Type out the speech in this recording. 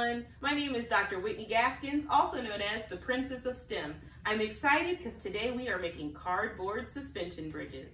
everyone. My name is Dr. Whitney Gaskins, also known as the Princess of STEM. I'm excited because today we are making cardboard suspension bridges.